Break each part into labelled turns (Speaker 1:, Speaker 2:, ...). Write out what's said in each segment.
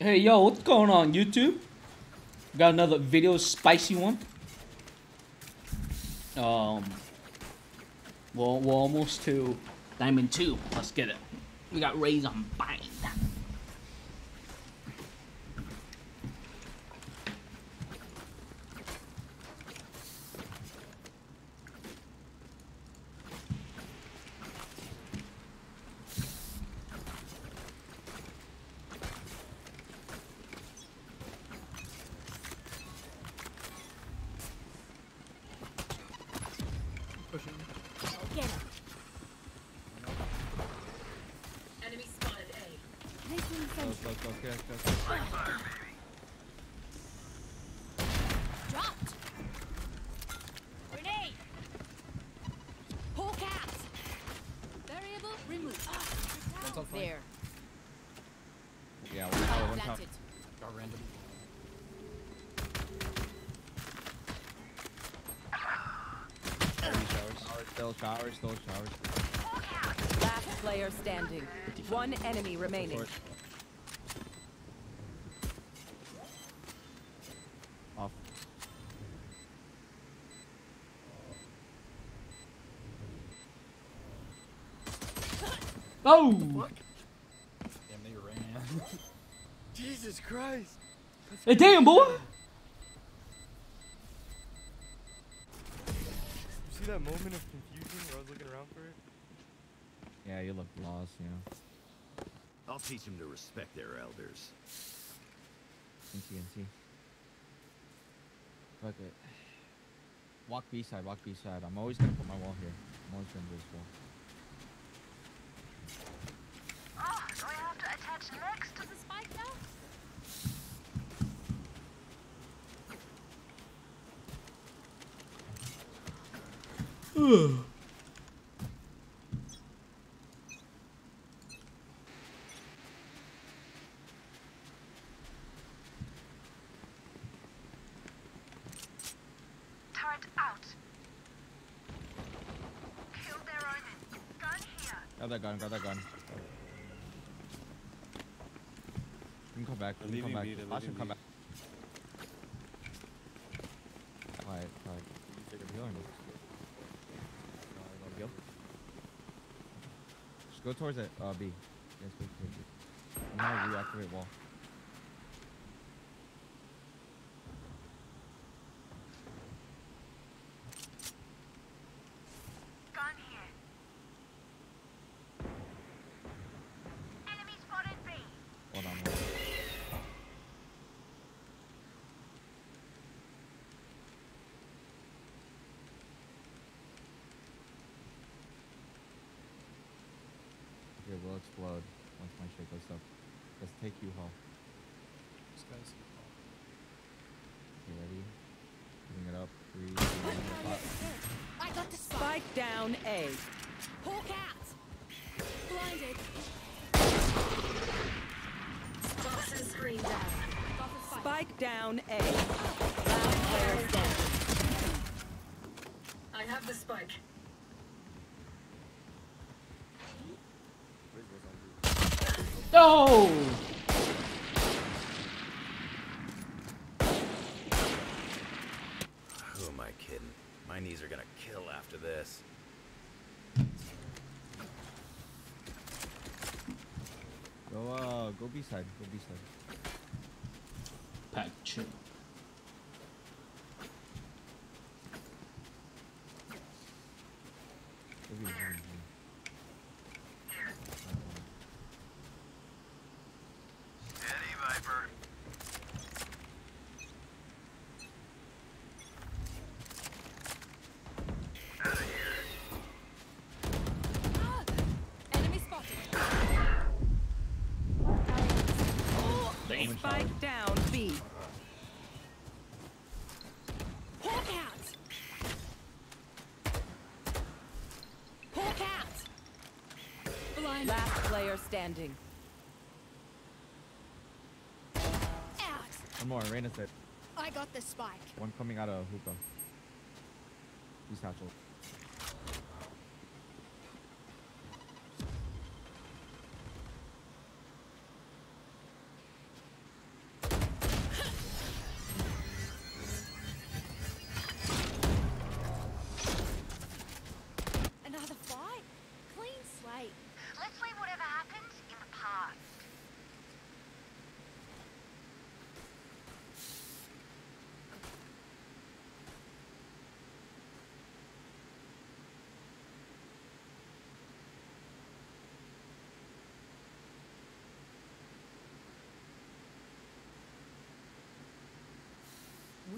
Speaker 1: Hey, yo, what's going on, YouTube? Got another video, spicy one. Um, well, we're almost to Diamond 2. Let's get it. We got Raze on bind.
Speaker 2: Pushing.
Speaker 3: Get him.
Speaker 4: Enemy spotted A.
Speaker 3: Placing
Speaker 2: Close,
Speaker 3: sentry.
Speaker 2: close, close, close, close, close.
Speaker 3: Dropped. Grenade. Hawk out. Variable removed.
Speaker 2: One's on flank.
Speaker 3: There.
Speaker 2: Yeah, one tower, one tower.
Speaker 3: Planted.
Speaker 2: Got random. Showers, still showers.
Speaker 5: Last player standing. One enemy remaining.
Speaker 2: Short. Off.
Speaker 1: Oh!
Speaker 2: Damn, they ran. Jesus Christ!
Speaker 1: Hey, damn, boy!
Speaker 6: You see that moment of confusion where I was looking around for it?
Speaker 2: Yeah, you look lost, you know.
Speaker 7: I'll teach them to respect their elders.
Speaker 2: NT, NT. Fuck it. Walk B side, walk B side. I'm always gonna put my wall here. I'm always gonna do this wall.
Speaker 3: Ah, Does the spike now?
Speaker 8: Turret out. Kill their omen. Gun here.
Speaker 2: Grab that gun, grab that gun. You can come back, you can come back.
Speaker 6: B, they're
Speaker 2: Watch him
Speaker 6: leaving
Speaker 2: come back. Quiet, quiet. Take a healing. Go. Just go towards it, uh, B. Yes, go towards it. I'm gonna reactivate wall.
Speaker 8: Gun here. Enemy spotted B.
Speaker 2: Hold on, hold on. Okay, we'll explode once my shit goes up. Let's take you home.
Speaker 6: This guy's
Speaker 2: Okay, ready? Putting it up. Three, two, one, pop.
Speaker 3: I got the spike.
Speaker 5: Spike down A.
Speaker 3: Hawk out. Blinded.
Speaker 4: Toxin screen down.
Speaker 3: Spike.
Speaker 5: Spike down A. Last player standing.
Speaker 4: I have the spike.
Speaker 1: No!
Speaker 7: Who am I kidding? My knees are gonna kill after this.
Speaker 2: Go, uh, go B side. Go B side.
Speaker 1: Pack chill.
Speaker 2: Go B, go B, go B.
Speaker 7: Steady, Viper.
Speaker 3: Enemy spotted.
Speaker 1: Damn.
Speaker 5: Spike down B.
Speaker 3: Hawk out. Hawk out. Blind.
Speaker 5: Last player standing.
Speaker 3: Out.
Speaker 2: One more. Reyna's dead.
Speaker 3: I got the spike.
Speaker 2: One coming out of hookah. He's satchel.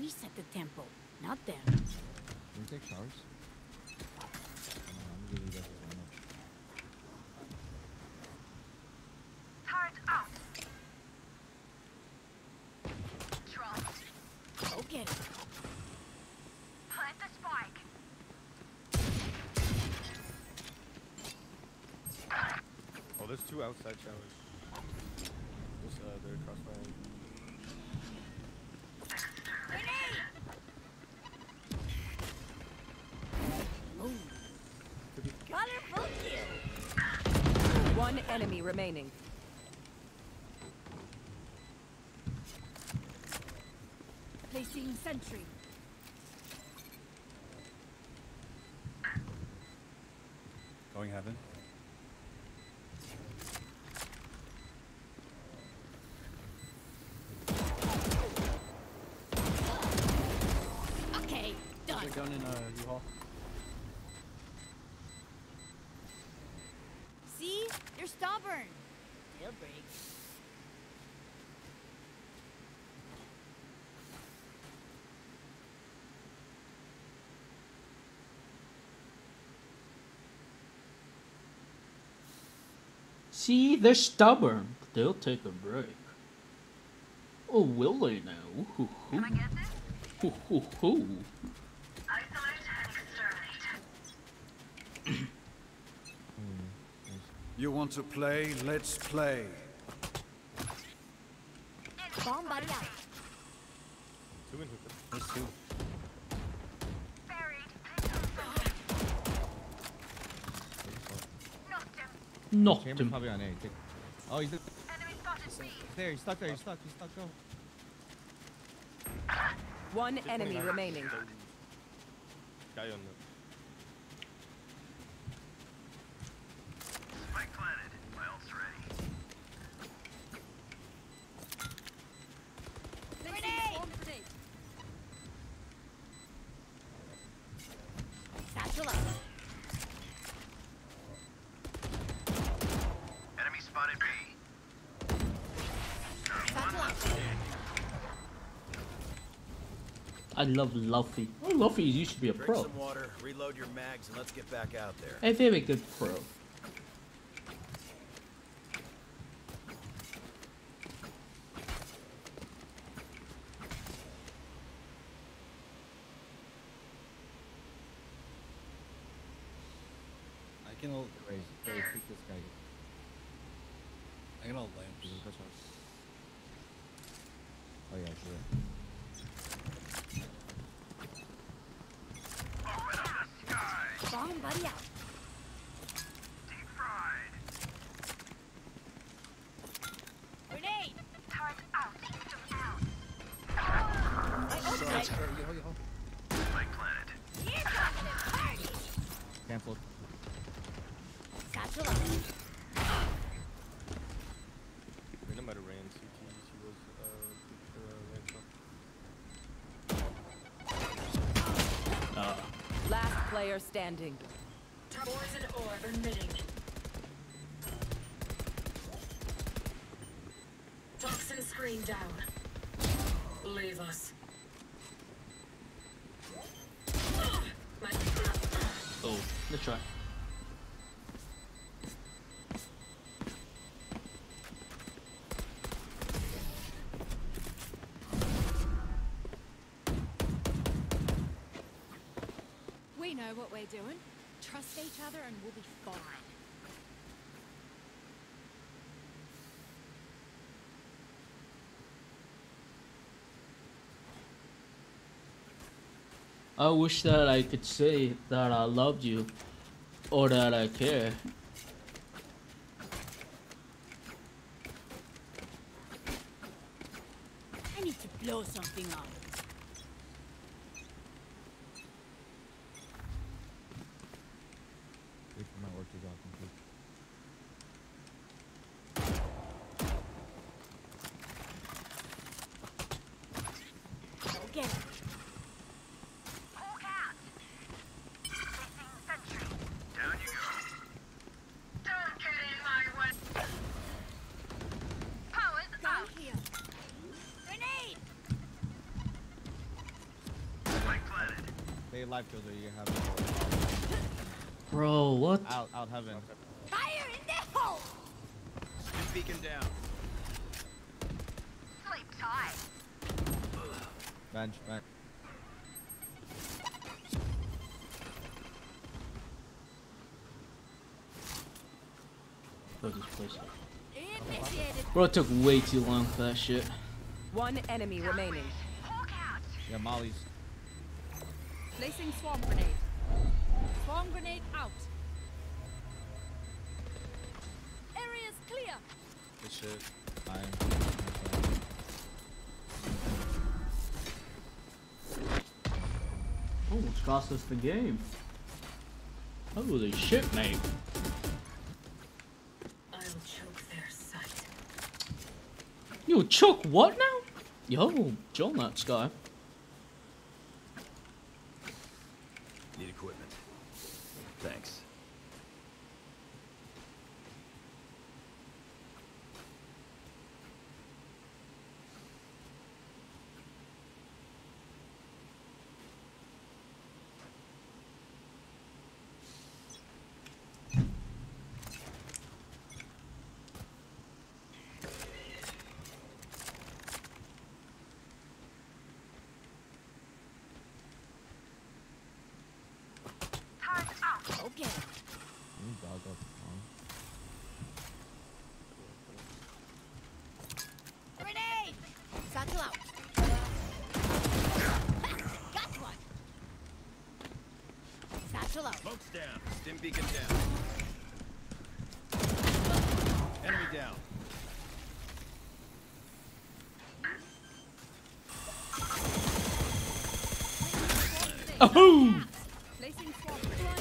Speaker 5: We set the tempo, not them.
Speaker 2: Can we take showers? Come on, I'm gonna give you guys this one up.
Speaker 8: Turret out. Dropped.
Speaker 5: Go get it.
Speaker 8: Plant the spike.
Speaker 6: Oh, there's two outside showers. Just uh, they're across my.
Speaker 5: Colorful kill.
Speaker 9: One enemy remaining.
Speaker 3: Placing sentry.
Speaker 10: Going heaven.
Speaker 3: Okay, done.
Speaker 1: They're gun in uh, U-Hall.
Speaker 3: See? You're stubborn. They'll break.
Speaker 1: See, they're stubborn. They'll take a break. Oh, will they now? Ooh, hoo, hoo.
Speaker 8: Can I get this?
Speaker 1: Hoo, hoo, hoo.
Speaker 8: Isolate and exterminate.
Speaker 2: Hmm, nice.
Speaker 10: You want to play? Let's play.
Speaker 3: Bomb buddy out.
Speaker 8: Knocked
Speaker 2: Chamber's
Speaker 1: him.
Speaker 2: probably on A. Oh, he's
Speaker 8: Enemy
Speaker 2: there. He's stuck there. He's stuck. He's stuck. Go.
Speaker 9: One enemy remaining.
Speaker 6: Guy on the.
Speaker 7: Spike planted. My ult's ready.
Speaker 3: Grenade!
Speaker 5: Satchel up.
Speaker 7: Enemy spotted B.
Speaker 3: Satchel out.
Speaker 1: I love Luffy. Oh, Luffy used to be a
Speaker 7: Drink
Speaker 1: pro.
Speaker 7: some water, reload your mags, and let's get back out there.
Speaker 1: A very good pro.
Speaker 10: I can hold.
Speaker 2: Raise. Raise. Pick this guy.
Speaker 10: I can hold lamps.
Speaker 2: He's in touch house. Oh yeah, sure.
Speaker 3: Bomb buddy out.
Speaker 7: Deep fried.
Speaker 3: Grenade!
Speaker 8: Turret out. System down.
Speaker 7: Spike planted.
Speaker 3: Here comes the party!
Speaker 2: Cancelled.
Speaker 5: Satchel up.
Speaker 6: Reyna might have ran CT. She was uh, the uh, lamp shop.
Speaker 1: Uh,
Speaker 9: Last player standing.
Speaker 4: Poison orb emitting. Toxin screen down. Leave us.
Speaker 1: Oh, let's try.
Speaker 3: Trust each other and we'll be fine.
Speaker 1: I wish that I could say that I loved you or that I care.
Speaker 5: I need to blow something up.
Speaker 2: Wait for my orc to drop complete.
Speaker 5: Go get it.
Speaker 8: Hawk out. Placing sentry.
Speaker 7: Down you go.
Speaker 8: Don't get in my way. Powers
Speaker 3: Gun
Speaker 8: out.
Speaker 3: here. Grenade!
Speaker 2: Stay alive, Killjoy. You have
Speaker 1: Bro, what?
Speaker 2: out, out heaven.
Speaker 3: Fire in the hole!
Speaker 7: Stim beacon down.
Speaker 8: Sleep tight.
Speaker 2: Bench, bench.
Speaker 1: Fuck this place up. Bro, it took way too long for that shit.
Speaker 9: One enemy remaining.
Speaker 2: Yeah, Molly's.
Speaker 3: Placing swarm grenade. Swarm grenade out. Area's clear.
Speaker 6: Good shit.
Speaker 2: Fine.
Speaker 1: Almost oh, cost us the game. Holy shit, mate.
Speaker 4: I'll choke their sight.
Speaker 1: You choke what now? Yo, John, Nuts guy.
Speaker 7: Need equipment. Thanks.
Speaker 8: Turret out.
Speaker 3: Okay.
Speaker 2: You dog up. Oh.
Speaker 3: Grenade! Satchel out. Got one. Satchel.
Speaker 7: Smoke's down. Stim beacon down. Enemy down.
Speaker 1: Ahoo!
Speaker 3: Placing swarm grenade.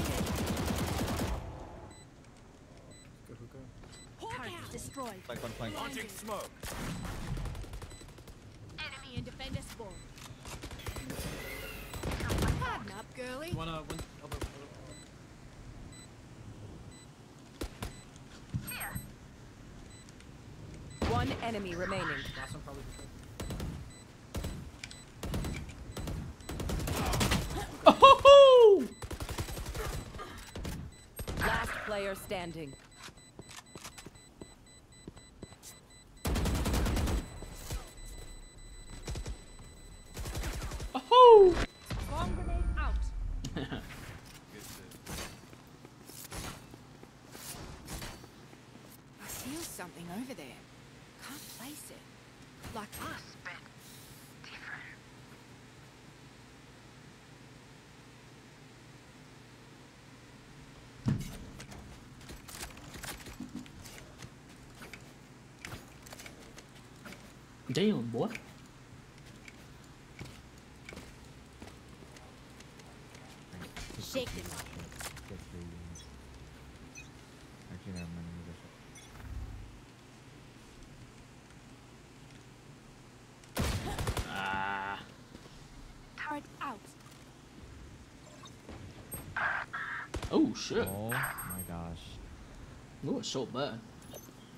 Speaker 6: Go hookah.
Speaker 3: Hawk. Destroyed.
Speaker 2: Flank, one flank.
Speaker 7: Launching smoke.
Speaker 3: Enemy and defender spawn. Harden up, girly.
Speaker 10: You wanna win? Other, other.
Speaker 8: Here.
Speaker 9: One enemy remaining.
Speaker 10: Oh, Last one probably.
Speaker 1: Ahoo!
Speaker 9: Last player standing.
Speaker 1: Ahoo!
Speaker 3: Swarm grenade out.
Speaker 6: Good shit.
Speaker 3: I feel something over there. Can't place it. Like us.
Speaker 8: But different.
Speaker 1: Damn, boy.
Speaker 3: Shake them up.
Speaker 2: Get through you. Actually, never mind. let me go check.
Speaker 1: Ah.
Speaker 3: Turret out.
Speaker 1: Oh shit.
Speaker 2: Oh my gosh.
Speaker 1: Oh, was so bad.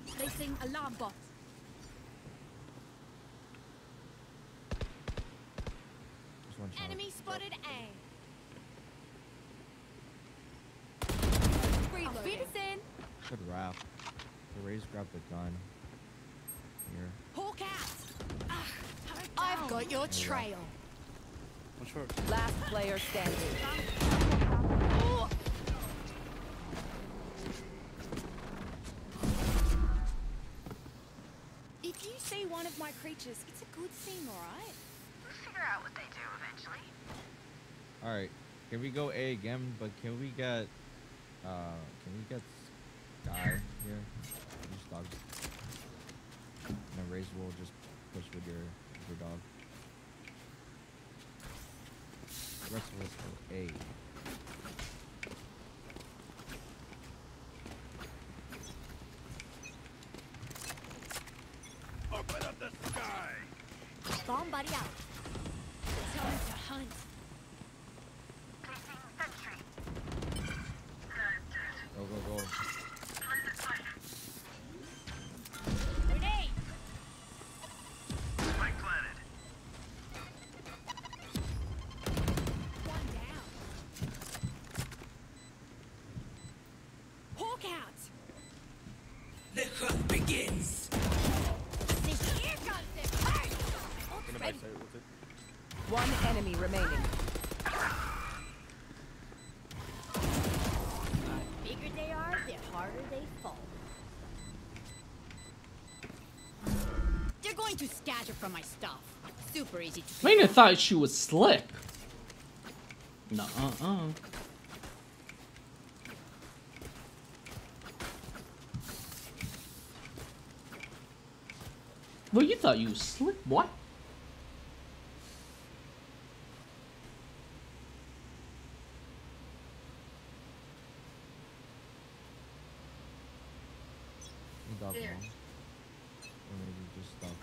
Speaker 3: Placing alarm bot.
Speaker 2: Just one shot.
Speaker 3: Enemy spotted A. Reloading.
Speaker 2: Good rap. The Raze the gun. Here.
Speaker 3: Hawk out. I've got your trail.
Speaker 10: One short.
Speaker 9: Last player standing.
Speaker 3: If you see one of my creatures, it's a good thing, alright?
Speaker 8: We'll figure out what they do eventually.
Speaker 2: Alright. Can we go A again? But can we get uh can we get Skye here? Dogs. And then Raze will just push with your with your dog. The rest of us go A.
Speaker 3: One
Speaker 9: enemy remaining.
Speaker 3: bigger they are, the harder they fall. They're going to scatter from my stuff. Super easy to
Speaker 1: I mean, I thought she was slick. No, uh, uh. Well, you thought you was slick, what?
Speaker 2: You got
Speaker 4: There.
Speaker 2: wrong. Or maybe just stop.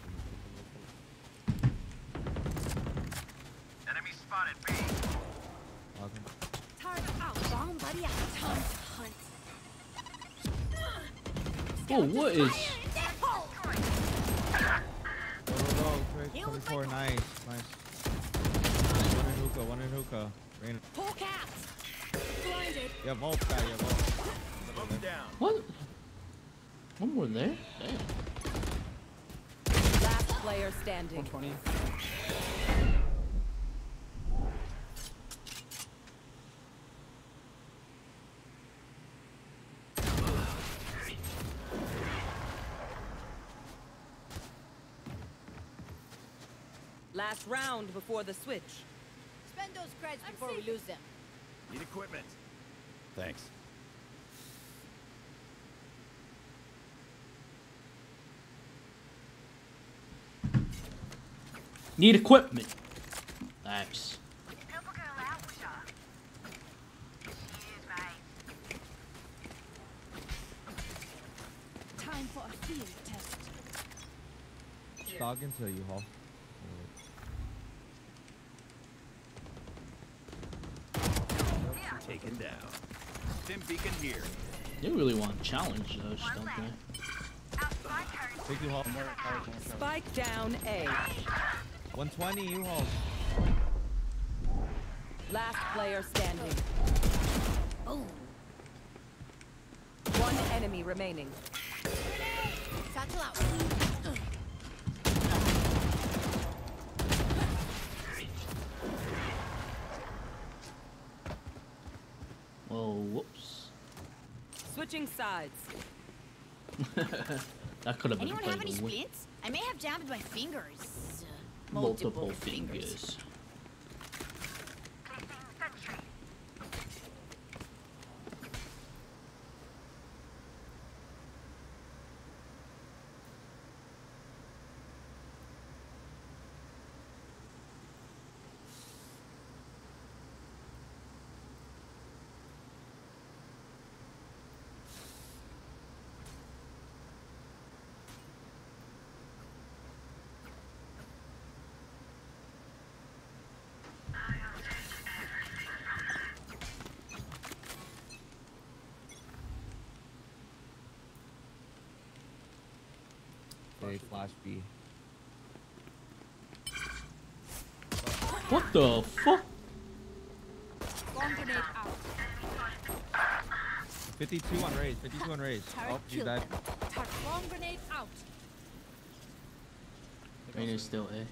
Speaker 8: Enemy spotted B.
Speaker 2: Falcon.
Speaker 3: Target out. Bomb buddy out. Time to hunt.
Speaker 1: Oh, what is...
Speaker 2: Go, go, go. Quick,
Speaker 3: Heal with
Speaker 2: 24. Nice. Nice. One in hookah. One in hookah. Rain.
Speaker 3: Pull cats. Blinded.
Speaker 2: Yeah, vault guy. Yeah, vault.
Speaker 7: Down.
Speaker 1: What? One more there? Damn.
Speaker 9: Last player standing.
Speaker 10: 120.
Speaker 9: Last round before the switch.
Speaker 3: Spend those creds before we lose them.
Speaker 7: Need equipment. Thanks.
Speaker 1: Need equipment. Thanks.
Speaker 8: Help a girl out, would ya? Cheers, mate.
Speaker 3: Time for a field test.
Speaker 2: Dog into you, Hall.
Speaker 7: Taken down. Stim beacon here.
Speaker 1: They really want to challenge those, don't they?
Speaker 2: Take you, Hall.
Speaker 9: Spike down A.
Speaker 2: 120, you, Hall.
Speaker 9: Last player standing.
Speaker 3: Boom.
Speaker 9: One enemy remaining.
Speaker 3: Satchel out.
Speaker 1: Oh, whoops.
Speaker 9: Switching sides.
Speaker 1: that could have been
Speaker 3: Anyone
Speaker 1: played
Speaker 3: have any
Speaker 1: a
Speaker 3: splints? I may have jammed my fingers. Uh,
Speaker 1: multiple fingers.
Speaker 8: Placing sentry.
Speaker 2: Okay, flash B.
Speaker 1: What the fuck?
Speaker 3: Out.
Speaker 2: 52 on Raze. 52 on
Speaker 3: Raze.
Speaker 2: Oh, you
Speaker 3: killed
Speaker 2: died.
Speaker 3: them. Tar- bomb grenade out.
Speaker 1: Rain is still A.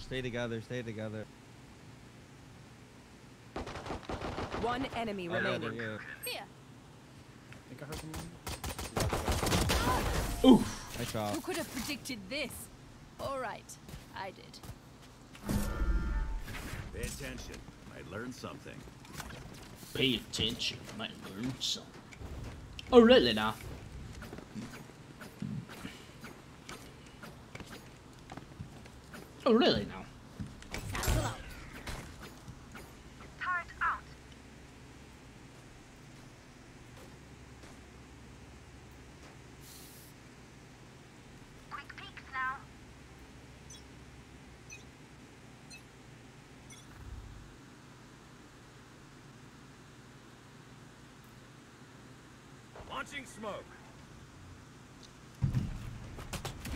Speaker 2: Stay together. Stay together.
Speaker 9: One enemy
Speaker 2: Oh,
Speaker 9: remaining.
Speaker 2: yeah.
Speaker 3: Here.
Speaker 10: I think I heard someone.
Speaker 1: Oof.
Speaker 2: Nice job.
Speaker 3: Who could have predicted this? All right, I did.
Speaker 7: Pay attention. Might learn something.
Speaker 1: Pay attention. Might learn something. Oh, really now? Oh, really now?
Speaker 3: Satchel out.
Speaker 8: Turret out. Quick peeks now.
Speaker 7: Launching smoke.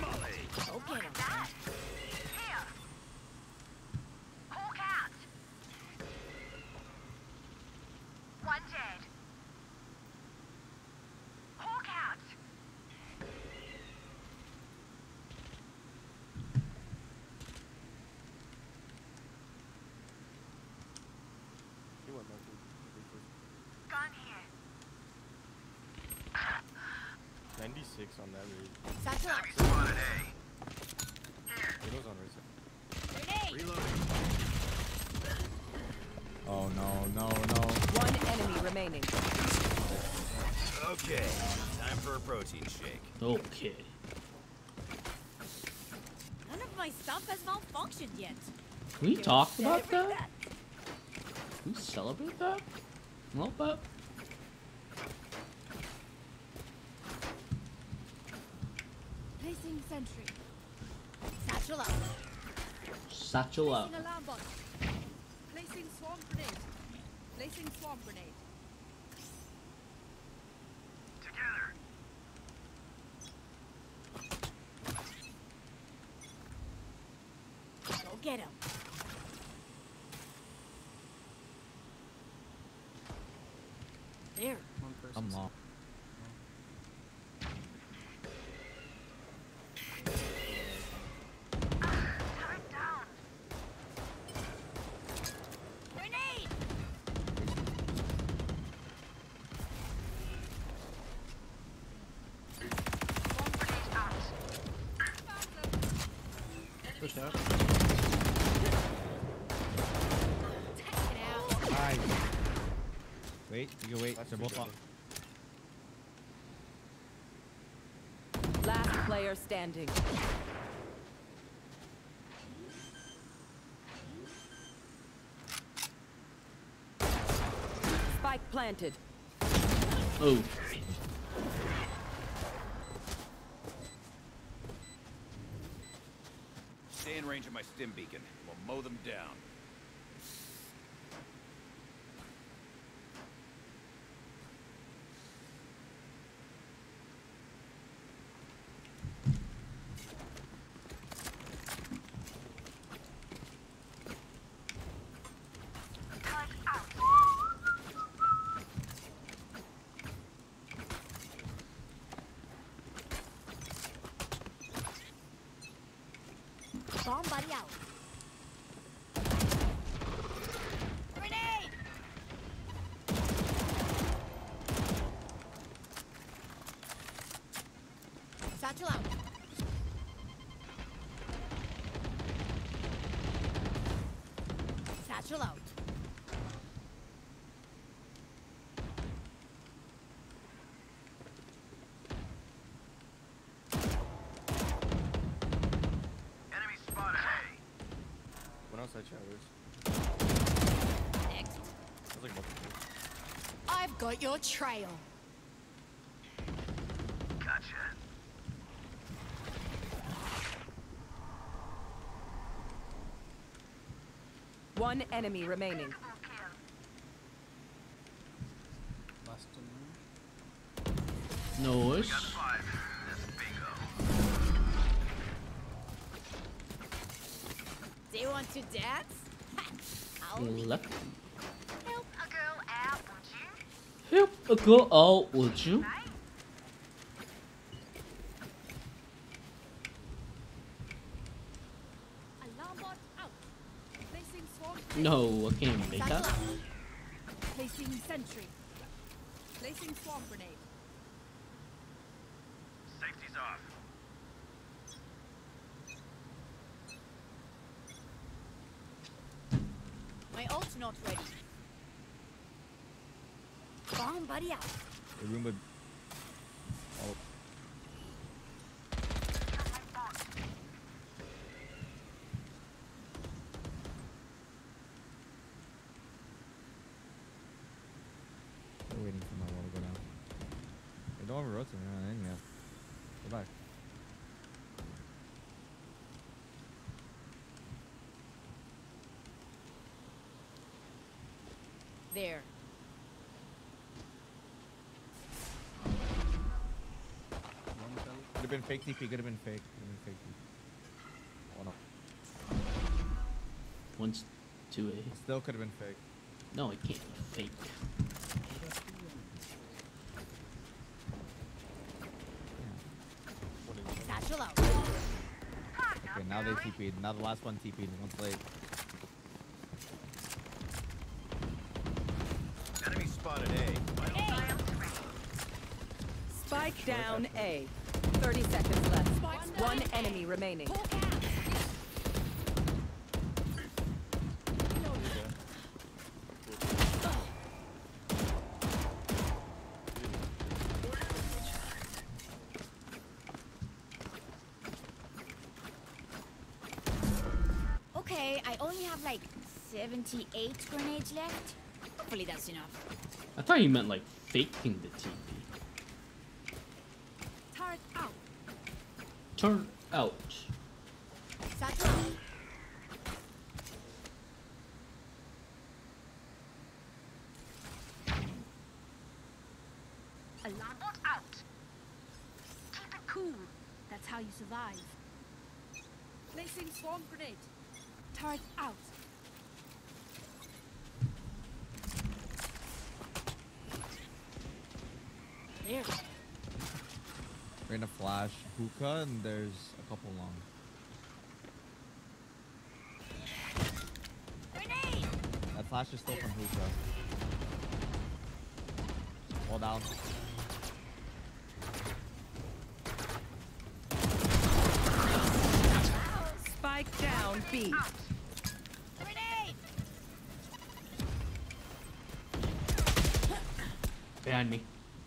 Speaker 7: Molly.
Speaker 3: Go get him.
Speaker 8: That. Here. Hawk out. One dead. Hawk out.
Speaker 6: 86 on that read.
Speaker 3: Satchel out.
Speaker 6: It goes on right side.
Speaker 2: Oh no, no, no.
Speaker 9: One enemy remaining.
Speaker 7: Okay, time for a protein shake.
Speaker 1: Okay.
Speaker 3: None of my stuff has malfunctioned yet.
Speaker 1: Can we talk about that? Can we celebrate that? A little bit.
Speaker 3: Placing sentry. Satchel up.
Speaker 1: Satchel up.
Speaker 3: Placing alarm bot. Placing swarm grenade. Placing swarm grenade.
Speaker 8: Together.
Speaker 3: Go get him. There.
Speaker 10: One person.
Speaker 2: I'm long.
Speaker 8: Turret down.
Speaker 3: Grenade.
Speaker 8: Swarm grenade out.
Speaker 10: Pushed out.
Speaker 3: Take it out.
Speaker 2: Nice. Wait, you can wait.
Speaker 6: That's
Speaker 2: They're both
Speaker 6: good.
Speaker 2: up.
Speaker 9: Last player standing. Spike planted.
Speaker 1: Oh.
Speaker 7: Stay in range of my stim beacon. We'll mow them down.
Speaker 3: Bomb buddy out. Got your trail.
Speaker 8: Gotcha.
Speaker 9: One enemy remaining.
Speaker 8: Double kill.
Speaker 10: Last in line.
Speaker 1: Nice.
Speaker 8: Five.
Speaker 3: Do you want to dance? Ha, I'll
Speaker 1: Left.
Speaker 8: Help a girl out, would you?
Speaker 1: A out, oh, would you? No, I can't make that.
Speaker 3: Placing sentry. Placing swarm grenade.
Speaker 8: Safety's off.
Speaker 3: My ult's not ready. Bomb buddy out.
Speaker 2: The room would. Oh, waiting for my wall to go down. They don't overrotate me on anything yet. Go back.
Speaker 3: There.
Speaker 10: One fell.
Speaker 2: Could have been fake TP. Could have been fake. Could have been fake TP. Oh no.
Speaker 1: One's 2A.
Speaker 2: Still could have been fake.
Speaker 1: No, it can't be fake.
Speaker 6: One
Speaker 3: Satchel out.
Speaker 2: Okay, now they TP'd. Now the last one TP'd. One's late.
Speaker 7: Enemy spotted A. My
Speaker 9: Spike down A. 30 seconds left. One enemy remaining.
Speaker 3: Okay, I only have like 78 grenades left. Hopefully that's enough.
Speaker 1: I thought you meant like faking the TP.
Speaker 3: Turret out.
Speaker 1: Turn out.
Speaker 3: Satchel out.
Speaker 8: Alarm bot out. Keep it cool. That's how you survive.
Speaker 3: Placing swarm grenade. Turret out.
Speaker 2: Gonna flash hookah and there's a couple long.
Speaker 3: Grenade!
Speaker 2: That flash is still from hookah. Hold down.
Speaker 9: Spike down B.
Speaker 3: Grenade!
Speaker 1: Behind me.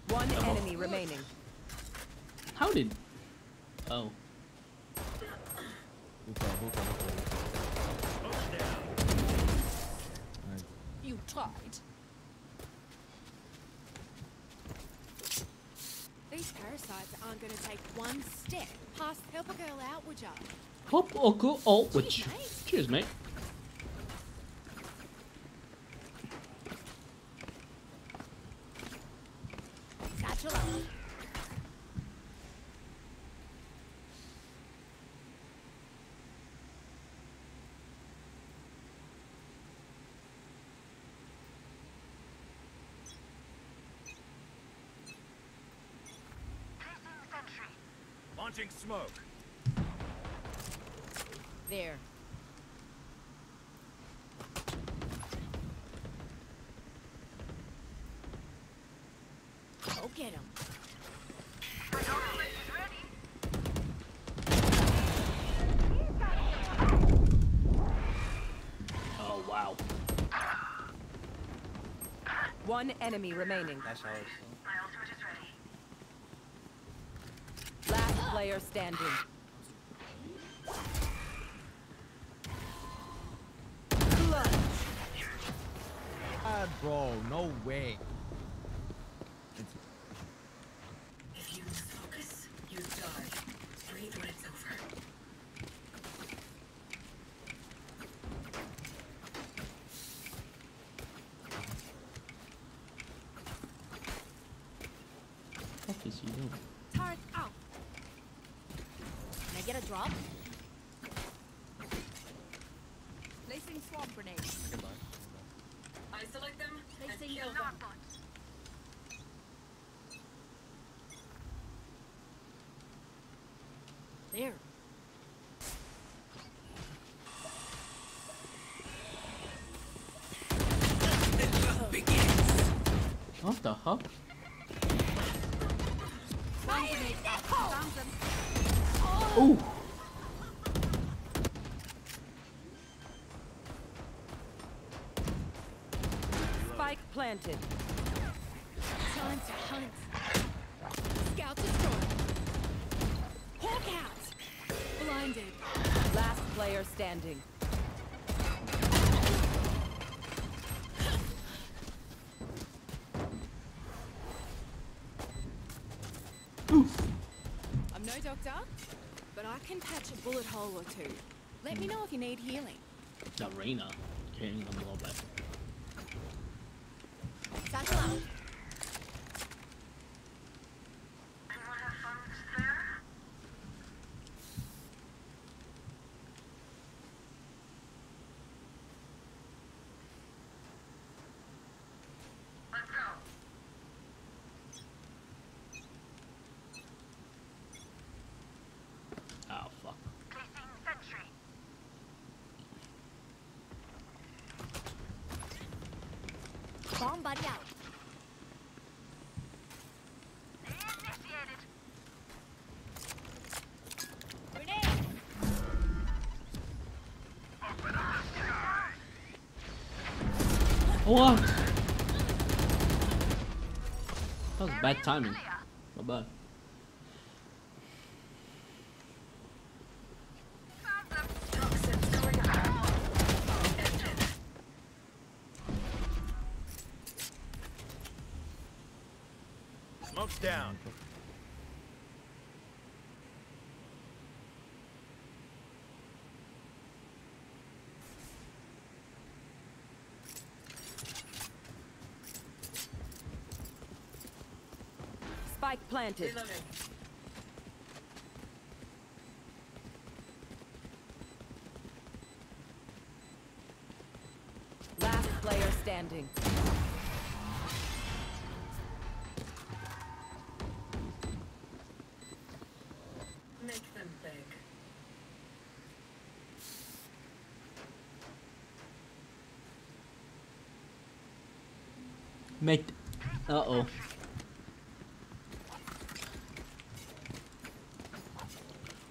Speaker 9: One enemy remaining.
Speaker 1: How did? Oh.
Speaker 3: You tried. These parasites aren't gonna take one step past help a girl out, would ya?
Speaker 1: Hope or go alt with
Speaker 3: Cheers,
Speaker 1: you. Cheers, mate.
Speaker 3: Satchel out.
Speaker 8: Placing sentry.
Speaker 7: Launching smoke.
Speaker 3: There. Go get him.
Speaker 8: My ultimate is ready.
Speaker 1: Oh wow.
Speaker 9: One enemy remaining.
Speaker 10: Nice hours.
Speaker 8: My ultimate is ready.
Speaker 9: Last player standing.
Speaker 2: Ah, bro, no way.
Speaker 4: If you lose focus, you die. Breathe when it's over.
Speaker 1: What is he doing?
Speaker 3: Turret out. Can I get a drop? Placing swarm grenade.
Speaker 4: Isolate them and
Speaker 3: Placing
Speaker 4: kill them.
Speaker 8: Alarm bot.
Speaker 3: There.
Speaker 1: What the fuck? Ooh.
Speaker 9: Spike planted.
Speaker 3: Time to hunt. Scout destroyed. Hawk out. Blinded.
Speaker 9: Last player standing.
Speaker 3: I can patch a bullet hole or two. Let me know if you need healing.
Speaker 1: Arena. Carrying them a little bit.
Speaker 3: Bomb buddy out.
Speaker 1: What? That was bad timing. Bye bad.
Speaker 9: planted. Last player standing.
Speaker 4: Make them beg.
Speaker 1: Make...
Speaker 9: Uh-oh.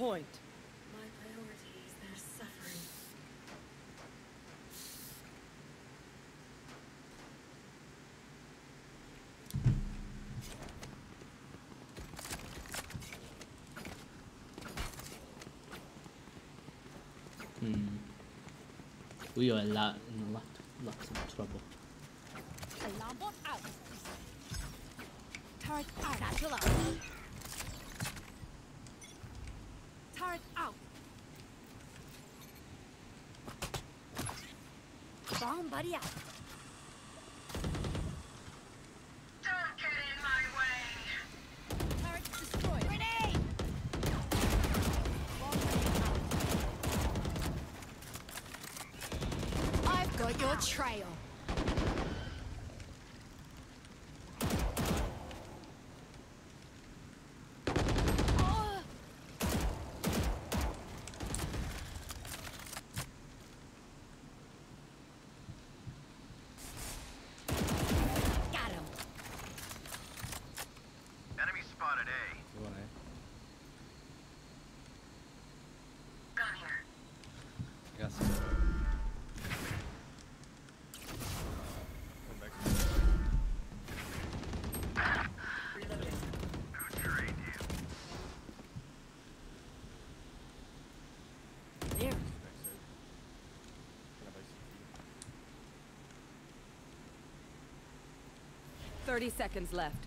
Speaker 9: point.
Speaker 4: My priority is their suffering.
Speaker 1: Hmm. We are a lot, in lot, lots of trouble.
Speaker 3: Alarm bot out. Turret out. Turret out! Bomb buddy out.
Speaker 9: 30 seconds left.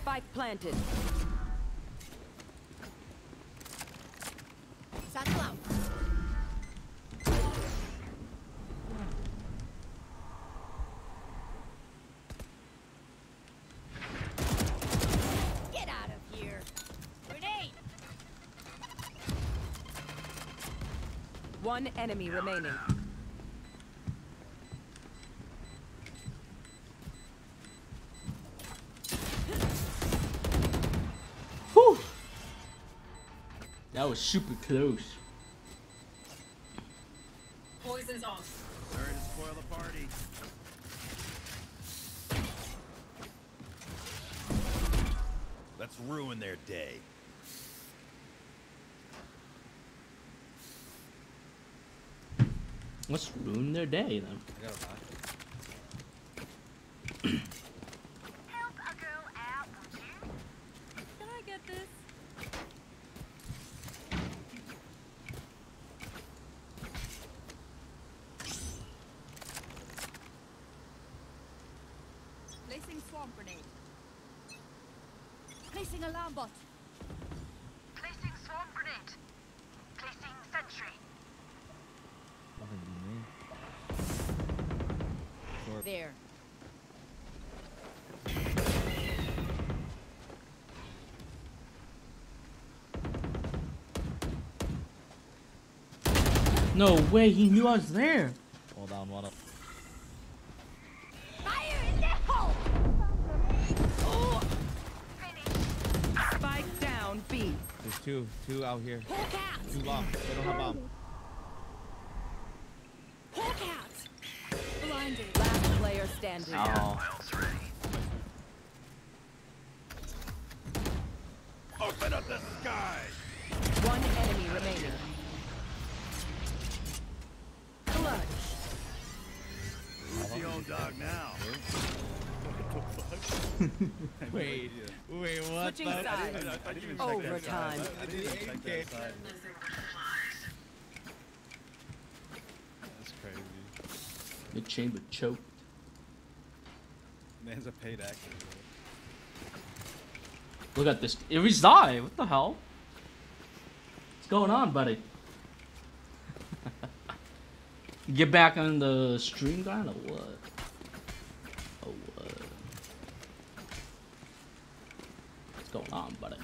Speaker 9: Spike planted. One enemy remaining.
Speaker 1: Whew. That was super close.
Speaker 7: Let's ruin their day
Speaker 1: then.
Speaker 2: I got a back.
Speaker 8: Help a girl out, would you?
Speaker 9: Can I get this?
Speaker 3: Placing swarm grenade. Placing alarm bot.
Speaker 8: Placing swarm grenade. Placing sentry.
Speaker 2: Nothing to be made. Short.
Speaker 3: There.
Speaker 1: No way, he knew I was there.
Speaker 2: Well down, one up.
Speaker 3: Fire in the hole!
Speaker 9: Spike down B.
Speaker 2: There's two, two out here.
Speaker 3: Hawk out!
Speaker 2: Two bomb. They don't have bomb.
Speaker 3: Hawk out! Blinded.
Speaker 9: Last player standing.
Speaker 1: Oh.
Speaker 11: Open up the sky!
Speaker 9: One enemy remaining. Clutch.
Speaker 11: Who's the old dog now?
Speaker 2: Wait, wait, what
Speaker 9: Switching
Speaker 2: the?
Speaker 9: sides.
Speaker 6: I didn't
Speaker 9: Overtime.
Speaker 6: I didn't even check. That's crazy.
Speaker 1: Mid chamber choked.
Speaker 6: Man's a paid actor.
Speaker 1: Look at this. It was die. What the hell? What's going on, buddy? Get back on the stream guide or what? Oh what? What's going on, buddy?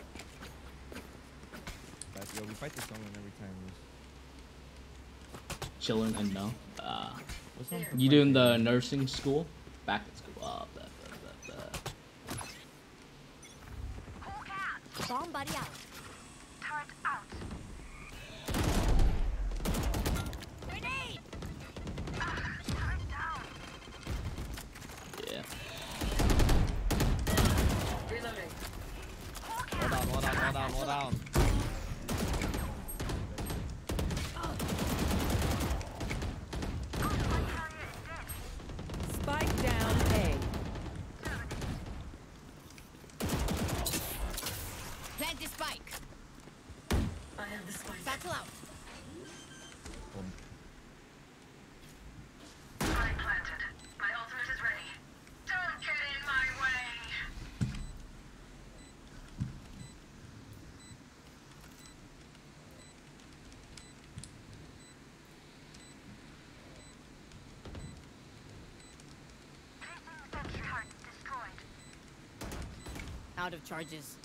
Speaker 2: Guys, yo, we fight this woman every time. we-
Speaker 1: Chilling and no. Uh,
Speaker 2: What's wrong with
Speaker 1: you
Speaker 2: fight
Speaker 1: doing the nursing school? Back at school. Oh, that, that, that, that.
Speaker 8: Hawk out.
Speaker 3: Bomb buddy out.
Speaker 8: Turret out.
Speaker 3: Grenade!
Speaker 8: Ah, turret down.
Speaker 1: Yeah.
Speaker 8: Reloading.
Speaker 2: Hold down, hold down, hold down, hold down.
Speaker 9: Spike down A.
Speaker 3: Plant the spike.
Speaker 4: I have the spike.
Speaker 3: Satchel out.
Speaker 8: Spike planted. My ultimate is ready. Don't get in my way. Placing sentry heart destroyed.
Speaker 3: Out of charges.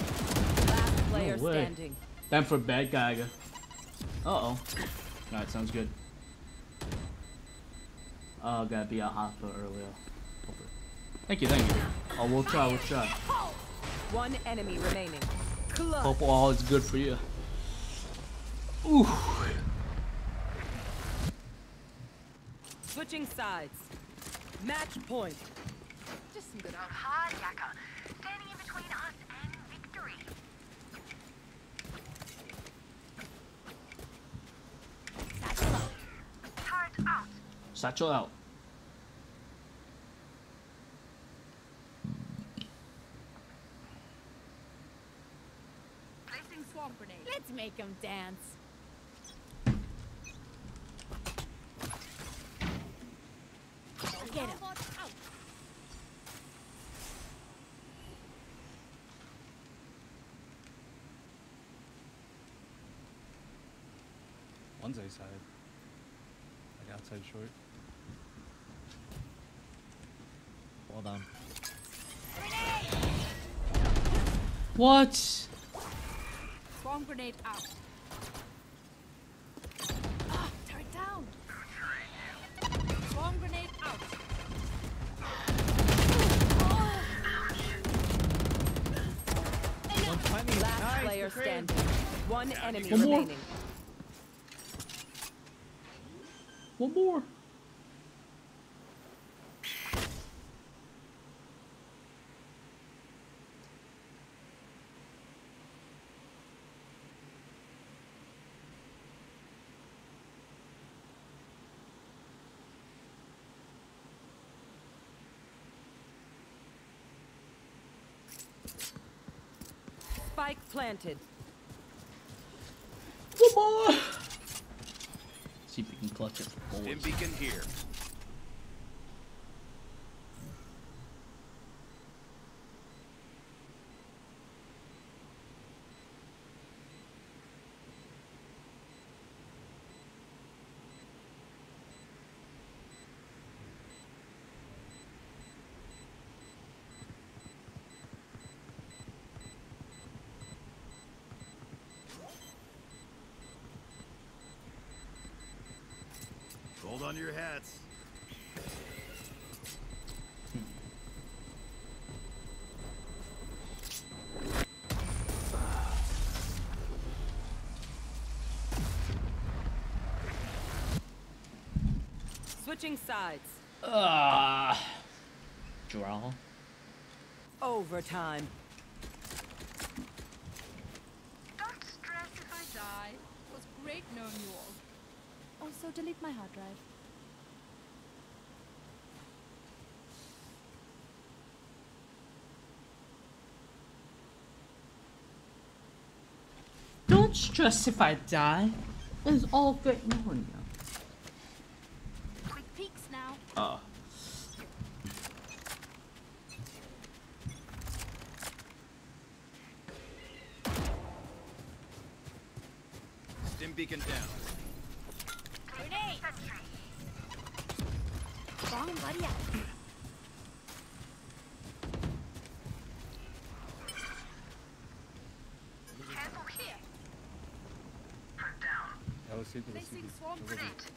Speaker 9: Last player
Speaker 1: way.
Speaker 9: standing.
Speaker 1: Time for bad guy. Uh oh. Alright, sounds good. Oh, gotta be out hospital earlier. Hopefully. Thank you, thank you. Oh, we'll try, we'll try.
Speaker 9: One enemy remaining. Clutch.
Speaker 1: Hope all is good for you. Ooh.
Speaker 9: Switching sides. Match point.
Speaker 8: Just some good old hard yakka, standing in between us and victory.
Speaker 3: Satchel out.
Speaker 8: Turret out.
Speaker 1: Satchel out.
Speaker 3: Placing swarm grenade. Let's make them dance. Get him.
Speaker 6: One's A side. Like outside short.
Speaker 2: Hold down.
Speaker 1: What?
Speaker 3: Swarm grenade out.
Speaker 9: Last
Speaker 2: Nice,
Speaker 9: player
Speaker 2: the
Speaker 9: standing. One enemy
Speaker 1: One more. One more.
Speaker 9: Spike planted.
Speaker 1: Come on. See if we can clutch it for
Speaker 11: Dim
Speaker 1: boys.
Speaker 11: beacon here.
Speaker 9: Switching sides.
Speaker 1: Ah. Draw.
Speaker 9: Overtime.
Speaker 8: Don't stress if I die. It was great knowing you all.
Speaker 5: Also, delete my hard drive.
Speaker 1: Don't stress if I die. It's all great knowing you. Oh.
Speaker 11: Dim beacon down.
Speaker 8: Grenade!
Speaker 5: Bomb buddy out.
Speaker 8: Careful here. Put down.
Speaker 6: Yeah, let's see to the
Speaker 5: Placing
Speaker 6: CT.
Speaker 5: swarm grenade.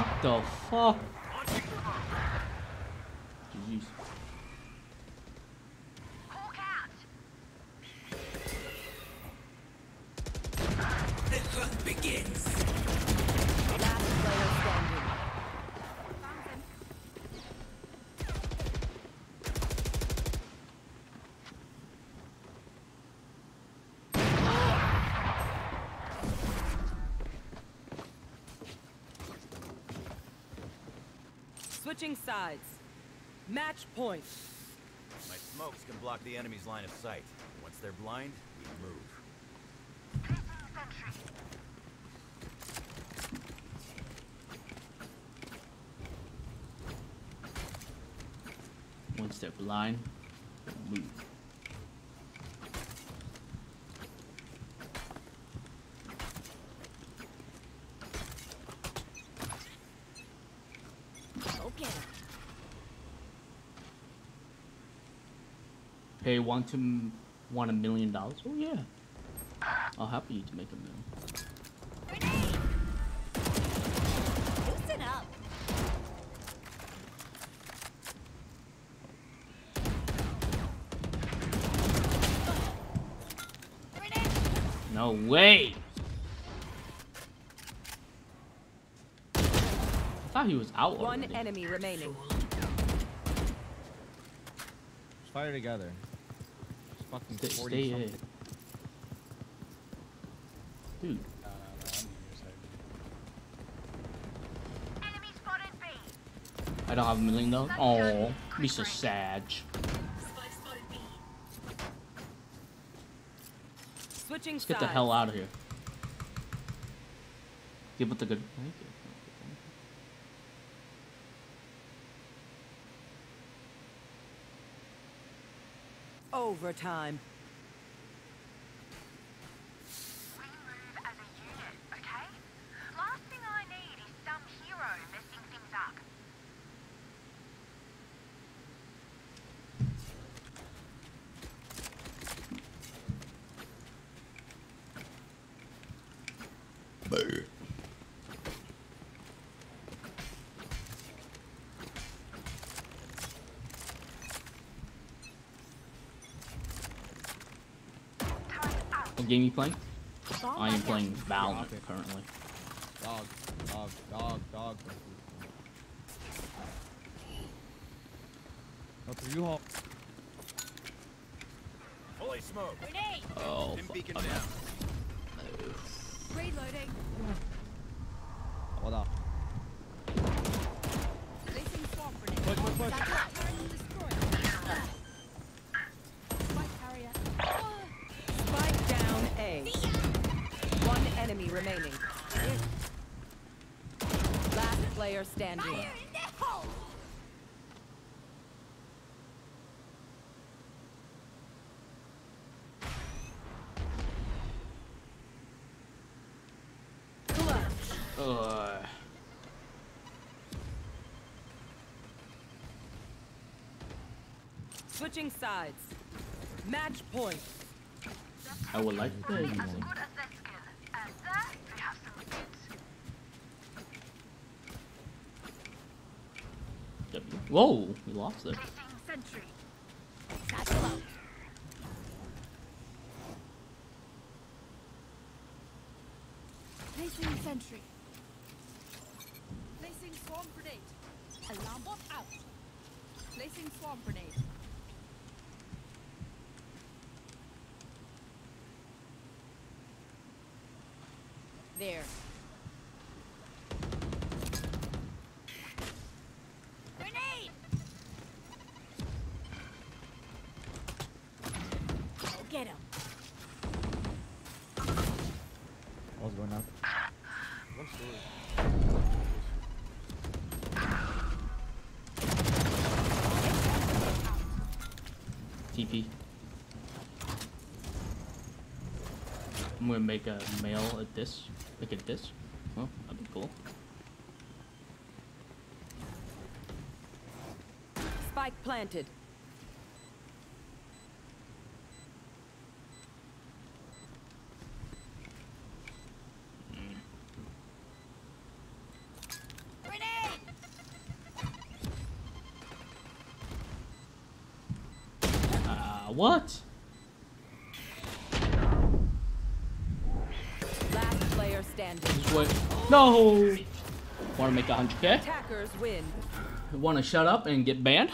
Speaker 1: What the fuck? Jeez.
Speaker 8: Hawk out.
Speaker 9: Last player standing.
Speaker 5: Found them.
Speaker 9: Switching sides. Match point.
Speaker 7: My smokes can block the enemy's line of sight. Once they're blind, we move.
Speaker 8: Placing sentry.
Speaker 1: Once they're blind, move. Hey, want to m- want a million dollars? Oh yeah. I'll help you to make a million.
Speaker 5: Grenade! Loosen up. Grenade!
Speaker 1: No way. I thought he was out
Speaker 9: One
Speaker 1: already.
Speaker 9: enemy remaining.
Speaker 2: Let's fire together. It's fucking
Speaker 1: Stay,
Speaker 2: 40
Speaker 1: stay
Speaker 2: something.
Speaker 1: in. Dude,
Speaker 10: uh, No, no,
Speaker 8: no, B.
Speaker 1: I don't have a million though. Oh, be so sad.
Speaker 4: Spike.
Speaker 9: Switching
Speaker 1: Let's get the hell out of here. Give it the good. Thank you.
Speaker 9: Overtime.
Speaker 8: We move as a unit, okay? Last thing I need is some hero messing things up. Time's up.
Speaker 1: What game you playing?
Speaker 5: Bomb
Speaker 1: I am playing Valorant
Speaker 2: okay.
Speaker 1: currently.
Speaker 2: Dog, dog, dog, dog. Go through you hole.
Speaker 7: Fully smoked.
Speaker 3: Grenade!
Speaker 1: Oh,
Speaker 11: Dim
Speaker 1: fuck. Okay.
Speaker 11: down.
Speaker 3: Reloading.
Speaker 9: Switching sides. Match point.
Speaker 1: I would like to.
Speaker 8: As good as their skill. And there we have some kids.
Speaker 1: W. Whoa, we lost it.
Speaker 8: Placing sentry.
Speaker 3: Placing sentry. Placing swarm grenade. Alarm bot out. Placing swarm grenade. There. Grenade! Go get him.
Speaker 2: What's going on?
Speaker 6: One story.
Speaker 1: TP. I'm gonna make a male a this. Make it this. Oh, that'd be cool.
Speaker 9: Spike planted.
Speaker 3: Grenade!
Speaker 1: Uh, what?
Speaker 9: Last player standing.
Speaker 1: Just wait. Wanna make 100k?
Speaker 9: Attackers win.
Speaker 1: Wanna shut up and get banned?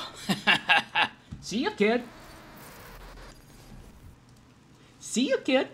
Speaker 1: See ya, kid. See ya, kid.